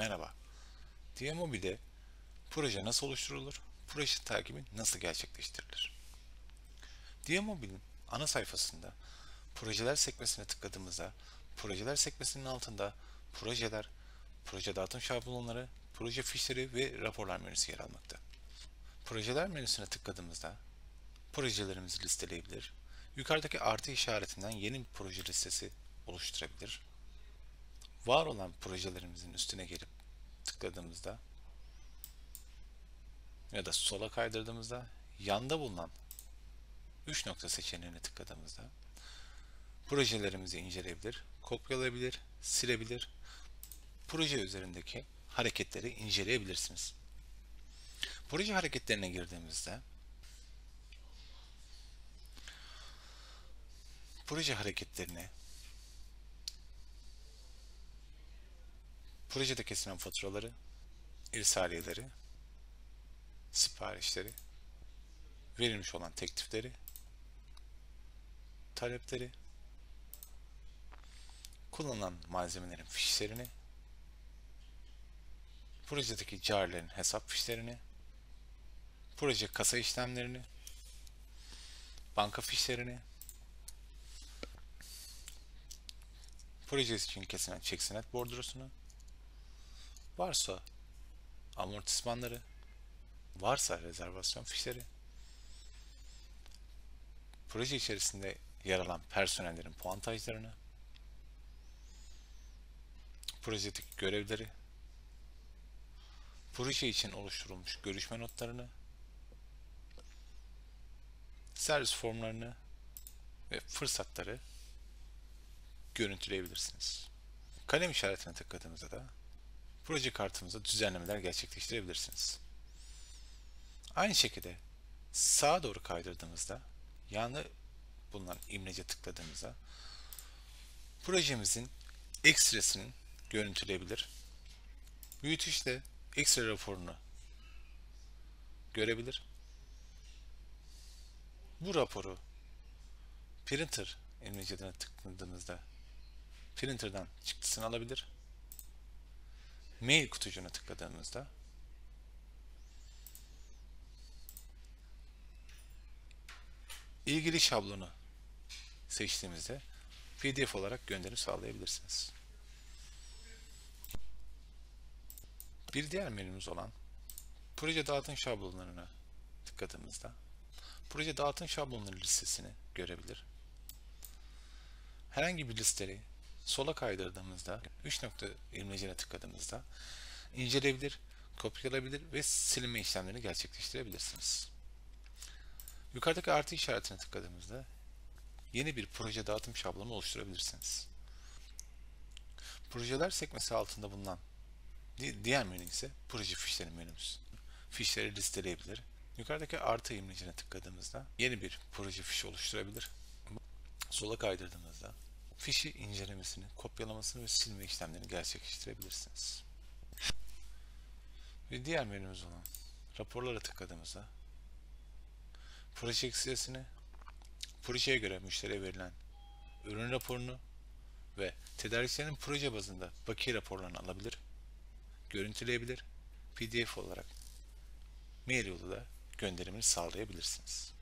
Merhaba. Diamobi'de proje nasıl oluşturulur? Proje takibi nasıl gerçekleştirilir? Diamobi'nin ana sayfasında projeler sekmesine tıkladığımızda projeler sekmesinin altında projeler, proje dağıtım şablonları, proje fişleri ve raporlar menüsü yer almakta. Projeler menüsüne tıkladığımızda projelerimizi listeleyebilir, yukarıdaki artı işaretinden yeni bir proje listesi oluşturabilir, var olan projelerimizin üstüne gelip tıkladığımızda ya da sola kaydırdığımızda yanda bulunan 3 nokta seçeneğine tıkladığımızda projelerimizi inceleyebilir, kopyalayabilir, silebilir, proje üzerindeki hareketleri inceleyebilirsiniz. Proje hareketlerine girdiğimizde proje hareketlerini projede kesilen faturaları, irsaliyeleri, siparişleri, verilmiş olan teklifleri, talepleri, kullanılan malzemelerin fişlerini, projedeki carilerin hesap fişlerini, proje kasa işlemlerini, banka fişlerini, projesi için kesilen çek senet bordrosunu, varsa amortismanları, varsa rezervasyon fişleri, proje içerisinde yer alan personellerin puantajlarını, projedeki görevleri, proje için oluşturulmuş görüşme notlarını, servis formlarını ve fırsatları görüntüleyebilirsiniz. Kalem işaretine tıkladığımızda da proje kartımıza düzenlemeler gerçekleştirebilirsiniz. Aynı şekilde sağa doğru kaydırdığımızda yanı bulunan imlece tıkladığımızda projemizin ekstresini görüntüleyebilir. Büyütüşle ekstra raporunu görebilir. Bu raporu printer imleceden tıkladığımızda printer'dan çıktısını alabilir mail kutucuğuna tıkladığımızda ilgili şablonu seçtiğimizde PDF olarak gönderim sağlayabilirsiniz. Bir diğer menümüz olan proje dağıtım şablonlarına tıkladığımızda proje dağıtım şablonları listesini görebilir. Herhangi bir listeyi sola kaydırdığımızda 3 nokta imlecine tıkladığımızda inceleyebilir, kopyalayabilir ve silinme işlemlerini gerçekleştirebilirsiniz. Yukarıdaki artı işaretine tıkladığımızda yeni bir proje dağıtım şablonu oluşturabilirsiniz. Projeler sekmesi altında bulunan diğer menü ise proje fişleri menümüz. Fişleri listeleyebilir. Yukarıdaki artı imlecine tıkladığımızda yeni bir proje fişi oluşturabilir. Sola kaydırdığımızda fişi incelemesini, kopyalamasını ve silme işlemlerini gerçekleştirebilirsiniz. Ve diğer menümüz olan raporlara tıkladığımızda proje ekstresini, projeye göre müşteriye verilen ürün raporunu ve tedarikçilerin proje bazında bakiye raporlarını alabilir, görüntüleyebilir, pdf olarak mail yolu da gönderimini sağlayabilirsiniz.